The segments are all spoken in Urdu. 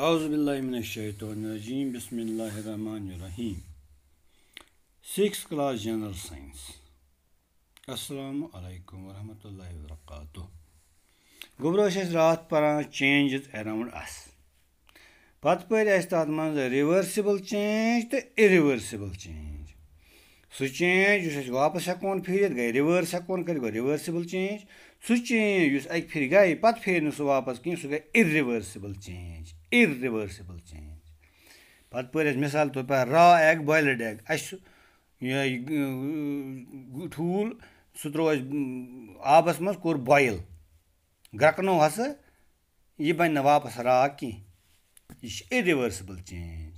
اعوذ باللہ من الشیطان الرجیم بسم اللہ الرحمن الرحیم سکس کلاس جنرل سائنس السلام علیکم ورحمۃ اللہ وبرکاتہ گوبرو أسۍ راتھ پران چینجز اراوُنٛڈ اس پتہٕ پٔرۍ اَسہِ تَتھ منٛز رِؤرسِبٕل چینج تہٕ اِرِؤرسِبٕل چینج سُہ چینج یُس أسۍ واپس ہٮ۪کون پھیٖرِتھ گٔے رِوٲرس ہٮ۪کون کٔرِتھ گوٚو رِؤرسِبٕل چینج سُہ چینج یُس اَکہِ پھِرِ گٔے پَتہٕ پھیرِ نہٕ سُہ واپس کینٛہہ سُہ گٔے اِررِؤرسِبٕل چینج اِررِؤرسِبٕل چینج پَتہٕ پٔرۍ اَسہِ مِثال طور پر، را ایگ بویلٕڈ ایگ اَسہِ یہِ ٹھوٗل سُہ ترٛوو اَسہِ آبَس منٛز کوٚر بویِل گرٛٮ۪کنو ہسا، یہِ بَنہِ نہٕ واپس را کینٛہہ، یہِ چھِ irreversible change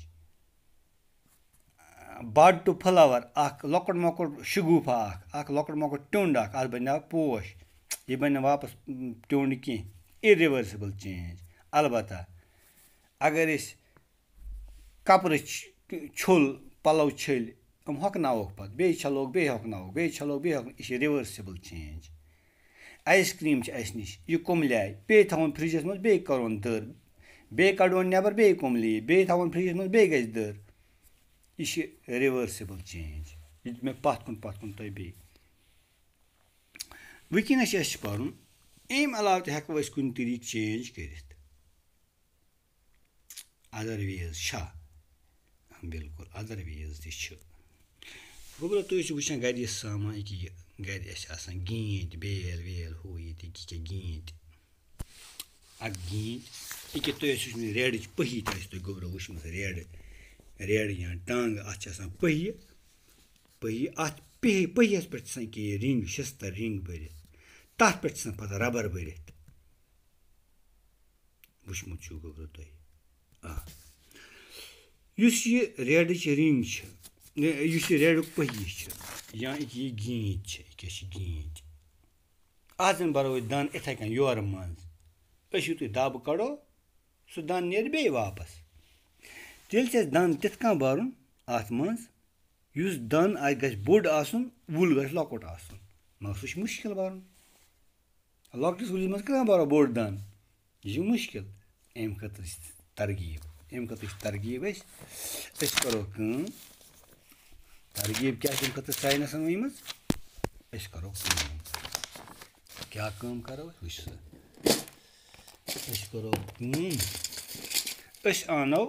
bud to flower اَکھ لۄکُٹ مۄکُٹ شگوٗفا اَکھ اَکھ لۄکُٹ مۄکُٹ ٹیوٚنٛڈ اَکھ، اَتھ بَنیٛو پوش، یہِ بَنہِ نہٕ واپَس ٹیوٚنٛڈ کینٛہہ اِرِؤرسِبٕل چینج البتہ اگر أسۍ کَپرٕ چھوٚل پَلو چھٔلۍ یِم ہۄکھناووکھ پَتہٕ، بیٚیہِ چھَلوکھ، بیٚیہِ ہۄکھناووکھ، بیٚیہِ چھَلوکھ، بیٚیہِ ہۄکھ یہِ چھِ رِؤرسِبٕل چینج آیِس کرٛیٖم چھِ اَسہِ نِش، یہِ کُملیٛاے بیٚیہِ تھاوُن فرٛجَس منٛز، بیٚیہِ کَرون دٔر، بیٚیہِ کَڑون نٮ۪بر بیٚیہِ کُملی، بیٚیہِ تھاوون فرٛجَس منٛز، بیٚیہِ گژھِ دٔر. یہِ چھِ رِؤرسِبٕل چینج یہِ دیُت مےٚ پَتھ کُن پَتھ کُن تۄہہِ بیٚیہِ. وٕنکٮ۪نَس چھِ اَسہِ پَرُن، اَمہِ علاوٕ تہِ ہٮ۪کو أسۍ کُنہِ طریٖقہٕ چینج کٔرِتھ. اَدَر چھا بِلکُل اَدَر تہِ چھِ گوٚبرا تُہۍ ٲسِو وٕچھان گَرِ یہِ سامان ییٚکیٛاہ یہِ گَرِ اَسہِ آسان گیٖنٛتۍ بیل ویل ہُہ ییٚتہِ کیٛاہ گیٖنٛتۍ اَکھ گیٖنٛتۍ ییٚکیٛاہ تُہۍ ٲسِو وٕچھمٕتۍ ریڈٕچ پٔہی تہِ آسہِ تۄہہِ گوٚبرا وٕچھمٕژ ریڈٕ ریڈٕ یا ٹنٛگ اَتھ چھِ آسان پٔہہِ پٔہہِ اَتھ پیٚہہِ پٔہِیَس پٮ۪ٹھ چھِ آسان کینٛہہ رِنٛگ شِستٕر رِنٛگ بٔرِتھ تَتھ پٮ۪ٹھ چھِ آسان پَتہٕ رَبَر بٔرِتھ وٕچھمُت چھُو گوٚبرو تۄہہِ یُس یہِ ریڈٕچ رِنٛگ چھِ یُس یہِ ریڈُک پٔہی چھِ یعنی یا یہِ گیٖنٛتۍ چھِ، یہِ کیٛاہ چھِ گیٖنٛتۍ اَتھ زَن بَرو أسۍ دَن یِتھَے کٔنۍ یورٕ منٛز۔ أسۍ یُتھُے دَب کَڑو، سُہ دَن نیرِ بیٚیہِ واپَس۔ تیٚلہِ چھِ اَسہِ دَن تِتھ کٔنۍ بَرُن اَتھ منٛز، یُس دَن اَتہِ گژھِ بوٚڑ آسُن، وُل گژھِ لۄکُٹ آسُن۔ مگر سُہ چھُ مُشکِل بَرُن۔ لۄکٹِس وُلِس منٛز کٕہٲں بَرو بوٚڑ دَن؟ یہِ چھُ مُشکِل۔ اَمہِ خٲطرٕ چھِ ترغیٖب۔ اَمہِ خٲطرٕ چھِ ترغیٖب أسۍ أسۍ کَرو کٲم ترغیٖب کیٛاہ چھِ اَمہِ خٲطرٕ ساینَسَن ؤنمٕژ أسۍ کَرو کٲم کیٛاہ کٲم کَرو أسۍ وٕچھ سا أسۍ کَرو کٲم أسۍ اَنو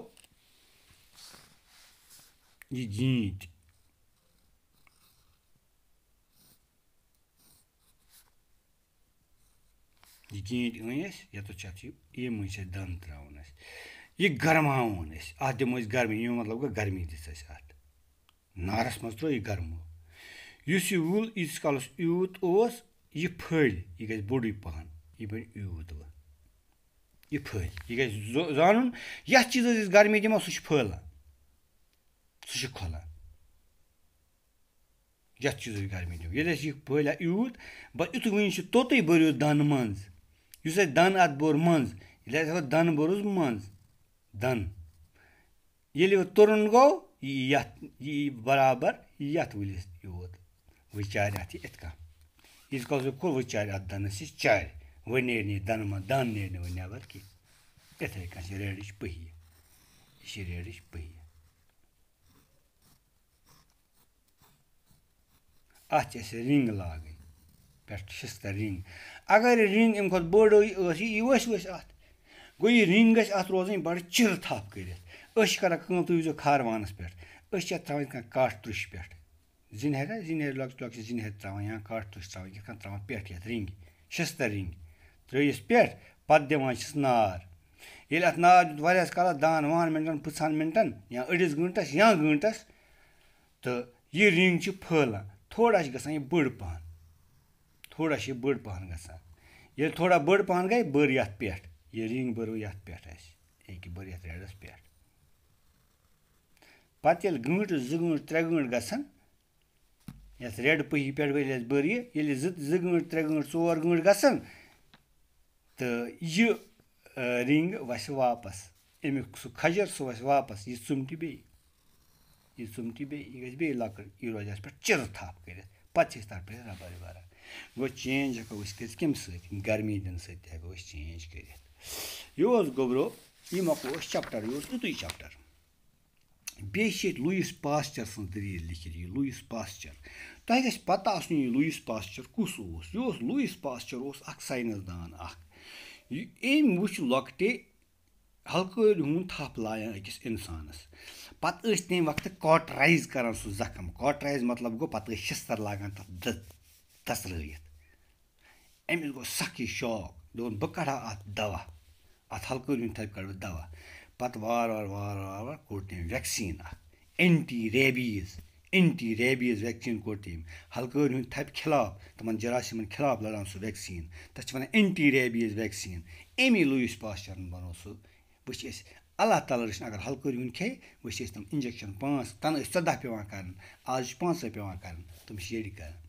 یہِ گیٖنٛتۍ یہِ گیٖنٛتۍ أنۍ اَسہِ یَتَتھ چھِ اَتھ یہِ ییٚمہِ مٔنٛزۍ چھِ اَسہِ دَنٛد ترٛاوُن اَسہِ یہِ گرماوُن أسۍ اَتھ دِمو أسۍ گرمی ییٚمیُک مطلب گوٚو گرمی دِژ اَسہِ اَتھ۔ نارَس منٛز ترٛوو یہِ گرمو۔ یُس یہِ وُل ییٖتِس کالَس یوٗت اوس، یہِ پھٔلۍ، یہِ گژھِ بوٚڑُے پَہَن۔ یہِ بَنہِ یوٗت وۄنۍ یہِ پھٔلۍ، یہِ گژھِ زانُن، یَتھ چیٖزَس أسۍ گرمی دِمو، سُہ چھُ پھٔہلان سُہ چھُ کھۄلان۔ یَتھ چیٖزَس گرمی دِمو۔ ییٚلہِ اَسہِ یہِ پھٔہلہِ یوٗت، بَس یُتھُے وٕنہِ چھُ توٚتُے بٔرِو دَن منٛز۔ یُس اَسہِ دَن اَتھ بوٚر منٛز، ییٚلہِ اَسہِ دَن بوٚرُس منٛز دَن۔ ییٚلہِ تُرُن گوٚو یی برابر یَتھ وٕلِس یوت وۄنۍ چارِ اَتھ یہِ یِتھ کٔنۍ ییٖتِس کالَس وۄنۍ کھوٚل وۄنۍ چارِ اَتھ دَنَس یہِ چارِ۔ وۄنۍ نیرِ نہٕ یہِ دَنہٕ منٛز، دَن نیرِ نہٕ وۄنۍ نٮ۪بر کینٛہہ۔ یِتھَے کٔنۍ چھِ ریڈٕچ پٔہی۔ یہِ چھِ ریڈٕچ پٔہی۔ اَتھ چھِ اَسہِ رِنٛگ لاگٕنۍ، پٮ۪ٹھ شِستٕر رِنٛگ۔ اگر یہِ رِنٛگ اَمہِ کھۄتہٕ بٔڑ ٲس یہِ یہِ ؤسۍ ؤسۍ اَتھ۔ گوٚو یہِ رِنٛگ گژھِ اَتھ روزٕنۍ بَڑٕ چِرٕ تھپھ کٔرِتھ أسۍ چھِ کَران کٲم تُہۍ وٕچھزیو کھاروانَس پٮ۪ٹھ أسۍ چھِ اَتھ ترٛاوان یِتھ کٔنۍ کَٹھ ترٛوشہِ پٮ۪ٹھ زِنہِ ہٮ۪را زِنہِ ہٮ۪رِ لۄکچہِ لۄکچہِ زِنہِ ہٮ۪رِ ترٛاوان یا کَٹھ ترٛوش ترٛاوان یِتھ کٔنۍ ترٛاوان پٮ۪ٹھ یَتھ رِنٛگہِ شِستٕر رِنٛگہِ ترٛٲیِس پٮ۪ٹھ پَتہٕ دِوان چھِس نار ییٚلہِ اَتھ نار دیُت واریاہَس کالَس دَہَن وُہَن مِنٹَن پٕژہَن مِنٹَن یا أڑِس گٲنٛٹَس یا گٲنٛٹَس تہٕ یہِ رِنٛگ چھِ پھٲلان تھوڑا چھِ گژھان یہِ بٔڑ پَہَن تھوڑا چھِ یہِ بٔڑ پَہَن گژھان ییٚلہِ تھوڑا بٔڑ پَہَن گٔے بٔر یَتھ پٮ۪ٹھ یہِ رِنٛگ بٔرٕو یَتھ پٮ۪ٹھ اَسہِ ییٚکیٛاہ بٔر یَتھ ریڈَس پٮ۪ٹھ پَتہٕ ییٚلہِ گٲنٛٹہٕ زٕ گٲنٛٹہٕ ترٛےٚ گٲنٛٹہٕ گژھن یَتھ ریڈٕ پٔہی پٮ۪ٹھ ؤلۍ اَسہِ بٔر یہِ ییٚلہِ زٕ زٕ گٲنٛٹہٕ ترٛےٚ گٲنٛٹہٕ ژور گٲنٛٹہٕ گژھن تہٕ یہِ رِنٛگ وَسہِ واپَس اَمیُک سُہ کھَجر سُہ وَسہِ واپَس یہِ ژُمٹہِ بیٚیہِ یہِ ژُمٹہِ بیٚیہِ یہِ گژھِ بیٚیہِ لۄکٕٹ یہِ روزِ اَسہِ پٮ۪ٹھ چِرٕ تھپھ کٔرِتھ پَتہٕ چھِ أسۍ تَتھ پٮ۪ٹھ رَبَر بَران گوٚو چینٛج ہٮ۪کو أسۍ کٔرِتھ کَمہِ سۭتۍ گرمی دِنہٕ سۭتۍ تہِ ہٮ۪کو أسۍ چینٛج کٔرِتھ یہِ اوس گوٚبرو، یہ مۄکلو أسۍ چَپٹَر یہِ اوس یُتُے چَپٹَر بیٚیہِ چھِ ییٚتہِ لوٗیِس پاسچَر سٕنٛز دٔلیٖل لیکھِتھ یہِ لوٗیِس پاسچَر. تۄہہِ گژھِ پَتہ آسُن یہِ لوٗیِس پاسچَر کُس اوس؟ یہِ اوس لوٗیِس پاسچَر، اوس اَکھ ساینَس دان اَکھ یہِ أمۍ وٕچھ لۄکٹے ہلکٲرۍ ہُنٛد تھپھ لایان أکِس اِنسانَس. پَتہٕ ٲسۍ تَمہِ وقتہٕ کاٹرایز کَران سُہ زخم. کاٹرایز مطلب گوٚو پَتہٕ ٲسۍ لاگان تَتھ دَژرٲیِتھ أمِس گوٚو سَکھ یہِ شاک دوٚپُن بہٕ کَڑٕ ہا اَتھ دَوا اَتھ ہلکٲرۍ ہُنٛد تھپہِ کَڑٕ بہٕ دَوا پَتہٕ وارٕ وارٕ وارٕ وارٕ وارٕ کوٚڑ تٔمۍ وٮ۪کسیٖن اَکھ اینٹی ریبیٖز اینٹی ریبیٖز وٮ۪کسیٖن کوٚر تٔمۍ ہلکٲرۍ ہُنٛد تھپہِ خِلاف تِمَن جراثیٖمَن خِلاف لَڑان سُہ وٮ۪کسیٖن تَتھ چھِ وَنان اینٹی ریبیٖز وٮ۪کسیٖن امی لوٗیِس پاسچَرَن بَنوو سُہ وٕچھ أسۍ اللہ تعالیٰ رٔچھِنۍ اگر ہلکٲرۍ ہُنٛد کھے وٕچھ ٲسۍ تِم اِنجَکشَن پانٛژھ تَنہٕ ٲسۍ ژۄداہ پٮ۪وان کَرٕنۍ آز چھِ پانٛژَے پٮ۪وان کَرٕنۍ تِم چھِ ییٚڑِ کَران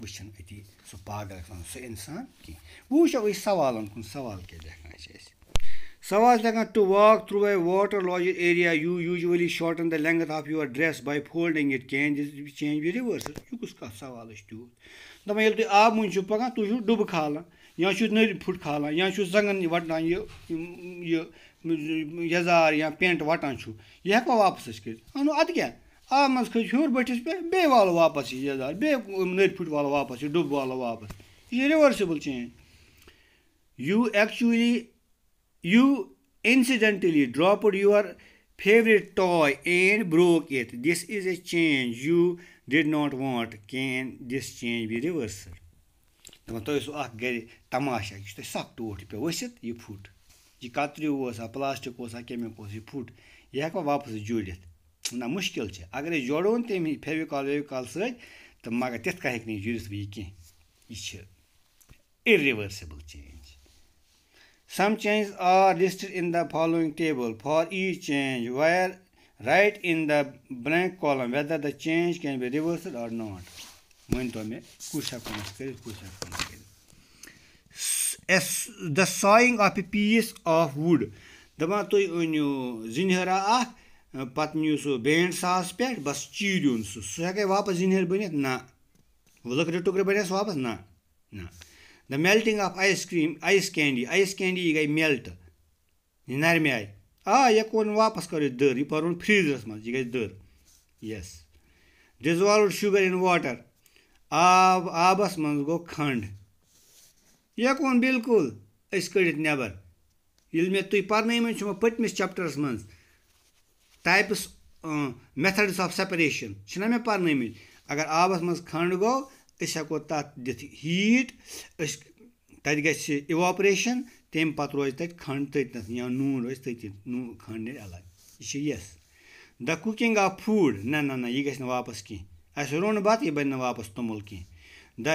وٕچھان أتی سُہ پاگل سُہ اِنسان کینٛہہ وۄنۍ وٕچھو أسۍ سوالَن کُن، سوال کیٛاہ لیکھان چھِ أسۍ سوال چھِ لیکھان to walk through a waterlogged area you usually shorten the length of your dress by folding it can change be reversed یہِ کُس کَتھ سوال چھُ تیوٗت دَپان ییٚلہِ تُہۍ آبہٕ مٔنٛزۍ چھُو پَکان تُہۍ چھُو ڈُبہٕ کھالان یا چھُ نٔرۍ پھٕٹ کھالان یا چھُ زنٛگَن وَٹان یہِ یہِ یَزار یا پٮ۪نٛٹ وَٹان چھُ یہِ ہٮ۪کوا واپَس أسۍ کٔرِتھ اَنو اَدٕ کیٛاہ آب منٛز کھٔسۍ ہیوٚر بٔٹھِس پٮ۪ٹھ بیٚیہِ والو واپَس یہِ یَزار بیٚیہِ نٔرۍ پھٕٹ والو واپَس یہِ ڈُبہٕ والو واپَس۔ یہِ چھِ reversible change you actually you incidentally dropped your favourite toy and broke it this is a change you did not want can this change be reversed دَپان تۄہہِ اوسوٕ اَکھ گَرِ تماشا یہِ چھُ تۄہہِ سَکھ ٹوٹھ یہِ پیوٚو ؤسِتھ یہِ پھُٹ یہِ کَتریوٗ اوسا پٕلاسٹِک اوسا کیٚمیُک اوس یہِ پھُٹ یہِ ہٮ۪کوا واپَس جوٗڑِتھ نہ مُشکِل چھِ اگر أسۍ جوڑون تٔمۍ فیوِکال ویوِکال سۭتۍ تہٕ مگر تِتھ کٔنۍ ہیٚکہِ نہٕ یہِ جُڑِتھ وۄنۍ یہِ کینٛہہ یہِ چھِ irreversible change some changes are listed in the following table for each change where write in the blank column whether the change can be reversed or not ؤنۍتو مےٚ کُس ہٮ۪کو أسۍ کٔرِتھ کُس ہٮ۪کو نہٕ کٔرِتھ as the sawing of a piece of wood دَپان تُہۍ أنِو زِنہرا اَکھ پَتہٕ نِیِو سُہ بینٛڈ ساس پٮ۪ٹھ بَس چیٖرِوُن سُہ سُہ ہٮ۪کَے واپَس زِنہر بٔنِتھ نہ لٔکرِ ٹُکرٕ بَنٮ۪س واپَس نہ نہ the melting of ice cream ice candy ice candy یہِ گٔے میلٹ یہِ نَرمہِ آیہِ آ یہِ ہٮ۪کون واپَس کَرو یہِ دٔر یہِ پَرُن فرٛیٖزرَس منٛز یہِ گژھِ دٔر یَس ڈِزالوڈ شُگَر اِن واٹَر آب آبَس منٛز گوٚو کھَنٛڈ یہِ ہٮ۪کون بِلکُل أسۍ کٔڑِتھ نٮ۪بَر ییٚلہِ مےٚ تُہۍ پَرنٲیمٕتۍ چھُو پٔتمِس چَپٹَرَس منٛز ٹایپٕس میتھڈٕس آف سیپریشَن چھِنہ مےٚ پَرنٲیمٕتۍ اگر آبَس منٛز کھَنٛڈ گوٚو أسۍ ہٮ۪کو تَتھ دِتھ ہیٖٹ أسۍ تَتہِ گژھِ اِواپریشَن تمہِ پَتہٕ روزِ تَتہِ کھَنٛڈ تٔتنَس یا نوٗن روزِ تٔتی نوٗن کھَنٛڈ نیرِ الگ یہِ چھِ یَس۔ دَ کُکِنٛگ آف فوٗڈ نہ نہ نہ یہِ گژھِ نہٕ واپَس کینٛہہ اَسہِ روٚن بَتہٕ یہِ بَنہِ نہٕ واپَس توٚمُل کینٛہہ the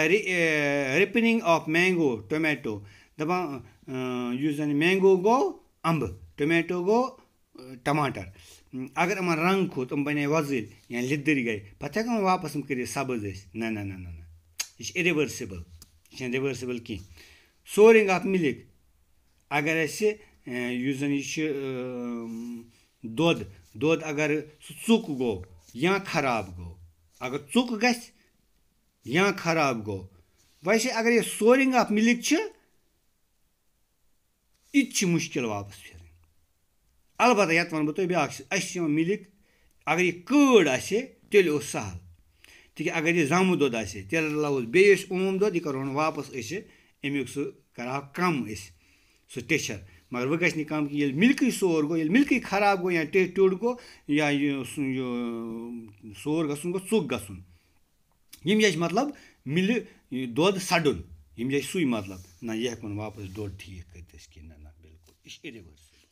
ripening of mango, tomato. دَپان یُس زَن مینگو گوٚو اَمبہٕ ٹومیٹو گوٚو ٹماٹر۔ اگر یِمَن رنٛگ کھوٚت یِم بَنے وۄزٕلۍ یا یعنی لیٚدٕرۍ گٔے پَتہٕ ہٮ۪کو نہٕ واپَس یِم کٔرِتھ سَبٕز ٲسۍ نہ نہ نہ نہ نہ۔ یہِ چھِ اِرِؤرسِبٕل یہِ چھَنہٕ رِؤرسِبٕل کینٛہہ سورِنٛگ آف مِلِک اگر اَسہِ یُس زَن یہِ چھِ دۄد دۄد اگر سُہ ژوٚک گوٚو یا خراب گوٚو اگر ژوٚک گژھِ یا خراب گوٚو ویسے اگر یہِ سورِنٛگ آف مِلِک چھِ، یہِ تہِ چھِ مُشکِل واپَس پھِرٕنۍ البتہ یَتھ وَنہٕ بہٕ تۄہہِ بیٛاکھ چیٖز اَسہِ چھِ یِوان مِلِک اگر یہِ کٲڑ آسہِ ہے تیٚلہِ اوس سہل تِکیٛازِ اگر یہِ زامہٕ دۄد آسہِ ہے تیٚلہِ رَلاووس بیٚیہِ ٲسۍ اوم دۄد یہِ کَرہون واپَس أسۍ اَمیُک سُہ کَرٕہاو کَم أسۍ سُہ ٹیٚچھَر مگر وۄنۍ گژھِ نہٕ کَم کینٛہہ ییٚلہِ مِلکٕے سور گوٚو ییٚلہِ مِلکٕے خراب گوٚو یا ٹیٚٹھ ٹیوٚٹ گوٚو یا یہِ سور گژھُن گوٚو ژوٚک گژھُن ییٚمہِ جایہِ چھِ مطلب مِلہِ دۄد سَڑُن ییٚمہِ جایہِ سُے مطلب نہ یہِ ہٮ۪کون واپَس دۄد ٹھیٖک کٔرِتھ أسۍ کینٛہہ نہ نہ بِلکُل یہِ چھِ اِرِؤرسِبٕل